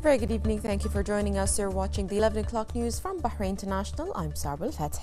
Very good evening. Thank you for joining us. You're watching the 11 o'clock news from Bahrain International. I'm Sarbal Fateh.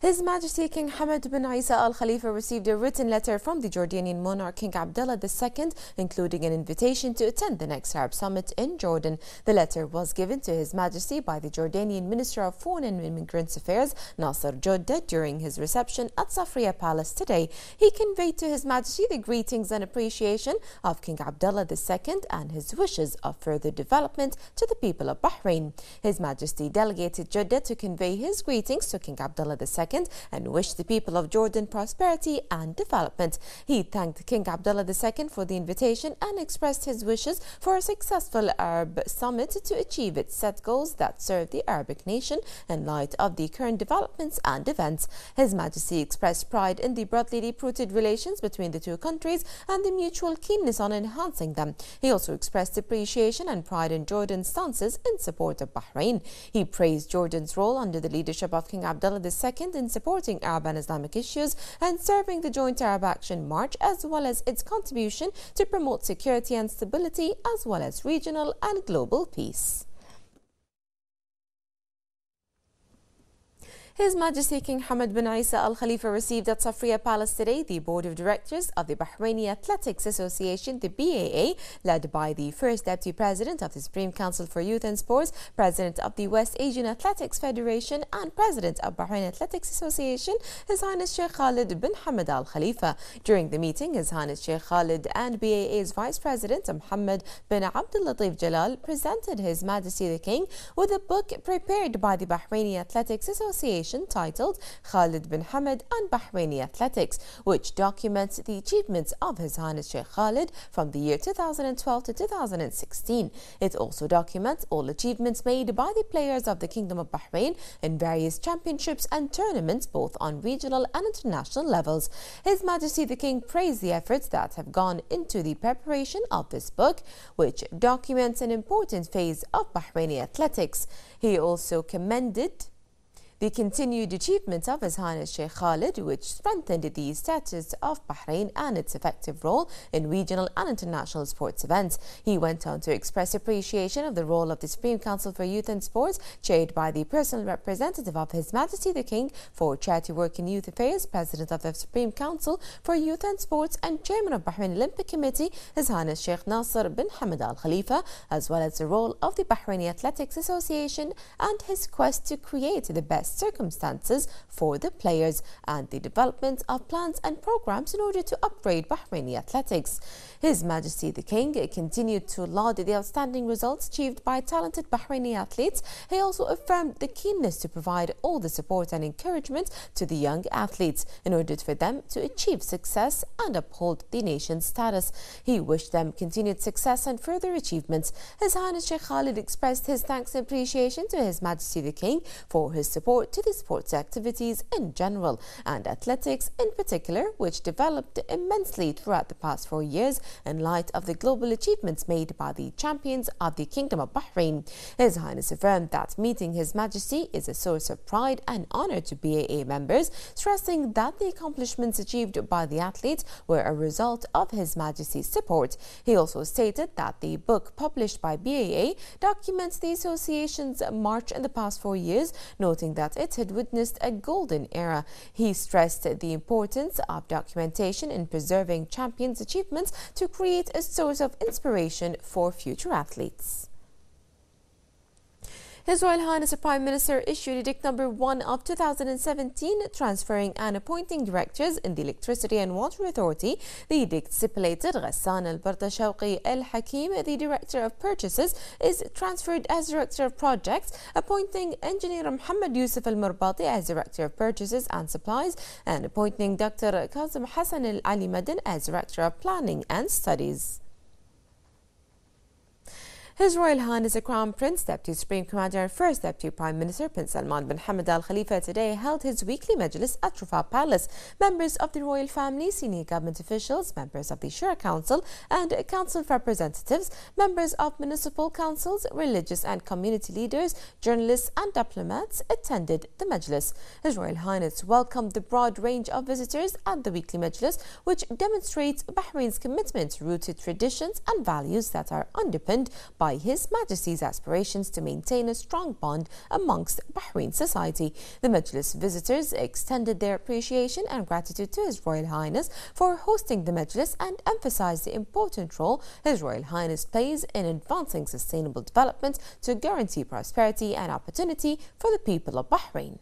His Majesty King Hamad bin Isa Al Khalifa received a written letter from the Jordanian monarch King Abdullah II, including an invitation to attend the next Arab summit in Jordan. The letter was given to His Majesty by the Jordanian Minister of Foreign and Immigrants Affairs, Nasser Judeh, during his reception at Safriya Palace today. He conveyed to His Majesty the greetings and appreciation of King Abdullah II and his wishes of further development to the people of Bahrain. His Majesty delegated Judeh to convey his greetings to King Abdullah II and wish the people of Jordan prosperity and development. He thanked King Abdullah II for the invitation and expressed his wishes for a successful Arab summit to achieve its set goals that serve the Arabic nation in light of the current developments and events. His Majesty expressed pride in the broadly deep-rooted relations between the two countries and the mutual keenness on enhancing them. He also expressed appreciation and pride in Jordan Jordan's stances in support of Bahrain. He praised Jordan's role under the leadership of King Abdullah II in supporting Arab and Islamic issues and serving the Joint Arab Action March, as well as its contribution to promote security and stability, as well as regional and global peace. His Majesty King Hamad bin Isa Al Khalifa received at Safriya Palace today the Board of Directors of the Bahraini Athletics Association, the BAA, led by the First Deputy President of the Supreme Council for Youth and Sports, President of the West Asian Athletics Federation, and President of Bahrain Athletics Association, His Highness Sheikh Khalid bin Hamad Al Khalifa. During the meeting, His Highness Sheikh Khalid and BAA's Vice President Mohammed bin Abdul Latif Jalal presented His Majesty the King with a book prepared by the Bahraini Athletics Association titled Khalid bin Hamad and Bahraini Athletics, which documents the achievements of His Highness Sheikh Khalid from the year 2012 to 2016. It also documents all achievements made by the players of the Kingdom of Bahrain in various championships and tournaments, both on regional and international levels. His Majesty the King praised the efforts that have gone into the preparation of this book, which documents an important phase of Bahraini athletics. He also commended the continued achievements of His Highness Sheikh Khalid, which strengthened the status of Bahrain and its effective role in regional and international sports events. He went on to express appreciation of the role of the Supreme Council for Youth and Sports, chaired by the personal representative of His Majesty the King for Charity Work in Youth Affairs, President of the Supreme Council for Youth and Sports, and Chairman of Bahrain Olympic Committee, His Highness Sheikh Nasser bin Hamad Al Khalifa, as well as the role of the Bahraini Athletics Association and his quest to create the best best circumstances for the players and the development of plans and programs in order to upgrade Bahraini athletics. His Majesty the King continued to laud the outstanding results achieved by talented Bahraini athletes. He also affirmed the keenness to provide all the support and encouragement to the young athletes in order for them to achieve success and uphold the nation's status. He wished them continued success and further achievements. His Highness Sheikh Khalid expressed his thanks and appreciation to His Majesty the King for his support support to the sports activities in general and athletics in particular, which developed immensely throughout the past four years in light of the global achievements made by the champions of the Kingdom of Bahrain. His Highness affirmed that meeting His Majesty is a source of pride and honor to BAA members, stressing that the accomplishments achieved by the athletes were a result of His Majesty's support. He also stated that the book published by BAA documents the association's march in the past four years, noting that that it had witnessed a golden era. He stressed the importance of documentation in preserving champions' achievements to create a source of inspiration for future athletes. His Royal Highness the Prime Minister issued Edict Number 1 of 2017 transferring and appointing directors in the Electricity and Water Authority. The edict stipulated Ghassan al-Barta Shawqi al-Hakim, the Director of Purchases, is transferred as Director of Projects, appointing Engineer Muhammad Yusuf al-Murbati as Director of Purchases and Supplies, and appointing Dr. Kazim Hassan al-Ali Madan as Director of Planning and Studies. His Royal Highness the Crown Prince, Deputy Supreme Commander and First Deputy Prime Minister Prince Salman bin Hamad Al Khalifa today held his weekly Majlis at Riffa Palace. Members of the royal family, senior government officials, members of the Shura Council and council representatives, members of municipal councils, religious and community leaders, journalists and diplomats attended the Majlis. His Royal Highness welcomed the broad range of visitors at the weekly Majlis, which demonstrates Bahrain's commitment to rooted traditions and values that are underpinned by by His Majesty's aspirations to maintain a strong bond amongst Bahrain society. The Majlis visitors extended their appreciation and gratitude to His Royal Highness for hosting the Majlis and emphasized the important role His Royal Highness plays in advancing sustainable development to guarantee prosperity and opportunity for the people of Bahrain.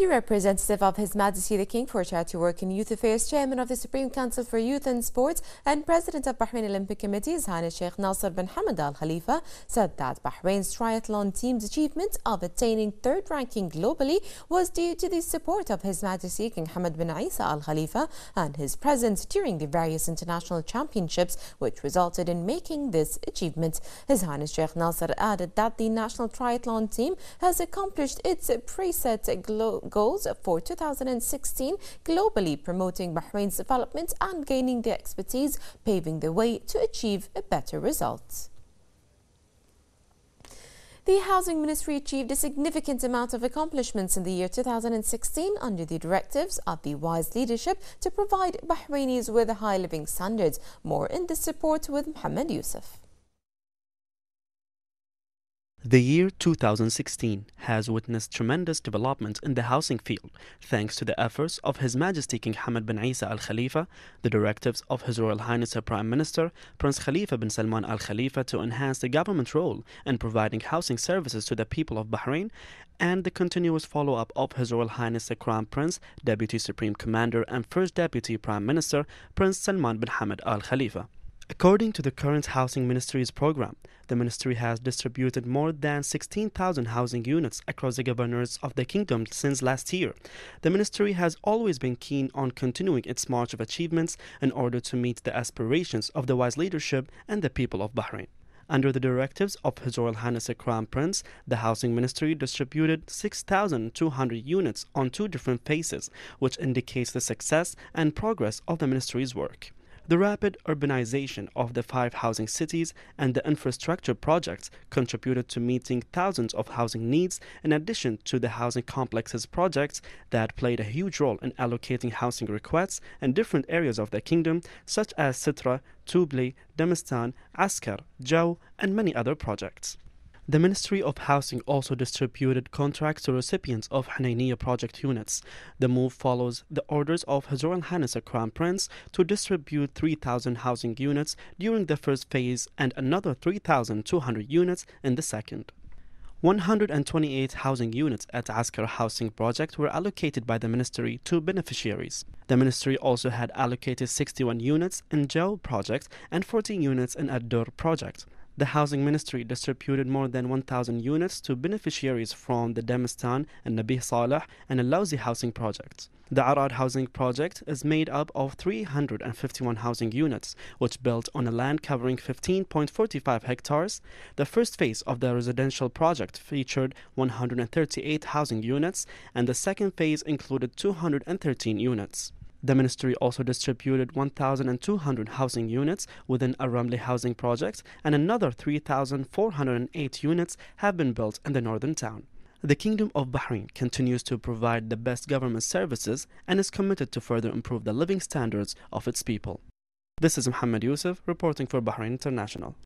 The representative of His Majesty the King for Charity Work and Youth Affairs, Chairman of the Supreme Council for Youth and Sports, and President of Bahrain Olympic Committee, His Highness Sheikh Nasser bin Hamad Al Khalifa, said that Bahrain's triathlon team's achievement of attaining third ranking globally was due to the support of His Majesty King Hamad bin Isa Al Khalifa and his presence during the various international championships, which resulted in making this achievement. His Highness Sheikh Nasser added that the national triathlon team has accomplished its preset global goals for 2016 globally, promoting Bahrain's development and gaining the expertise, paving the way to achieve a better result. The Housing Ministry achieved a significant amount of accomplishments in the year 2016 under the directives of the WISE leadership to provide Bahrainis with high living standards. More in this report with Muhammad Yusuf. The year 2016 has witnessed tremendous development in the housing field thanks to the efforts of His Majesty King Hamad bin Isa Al Khalifa, the directives of His Royal Highness the Prime Minister Prince Khalifa bin Salman Al Khalifa to enhance the government role in providing housing services to the people of Bahrain, and the continuous follow up of His Royal Highness the Crown Prince, Deputy Supreme Commander, and First Deputy Prime Minister Prince Salman bin Hamad Al Khalifa. According to the current Housing Ministry's program, the ministry has distributed more than 16,000 housing units across the governors of the kingdom since last year. The ministry has always been keen on continuing its march of achievements in order to meet the aspirations of the wise leadership and the people of Bahrain. Under the directives of His Royal Highness the Crown Prince, the Housing Ministry distributed 6,200 units on two different phases, which indicates the success and progress of the ministry's work. The rapid urbanization of the five housing cities and the infrastructure projects contributed to meeting thousands of housing needs in addition to the housing complexes projects that played a huge role in allocating housing requests in different areas of the kingdom such as Sitra, Tubli, Demistan, Askar, Jau and many other projects. The Ministry of Housing also distributed contracts to recipients of Hananiya project units. The move follows the orders of His Royal Highness the Crown Prince to distribute 3,000 housing units during the first phase and another 3,200 units in the second. 128 housing units at Askar Housing Project were allocated by the ministry to beneficiaries. The ministry also had allocated 61 units in Jau project and 14 units in Ad-Dur project. The Housing Ministry distributed more than 1,000 units to beneficiaries from the Demistan and Nabih Saleh and Al housing projects. The Arad housing project is made up of 351 housing units, which built on a land covering 15.45 hectares. The first phase of the residential project featured 138 housing units, and the second phase included 213 units. The ministry also distributed 1,200 housing units within a Ramli housing project, and another 3,408 units have been built in the northern town. The Kingdom of Bahrain continues to provide the best government services and is committed to further improve the living standards of its people. This is Muhammad Yusuf reporting for Bahrain International.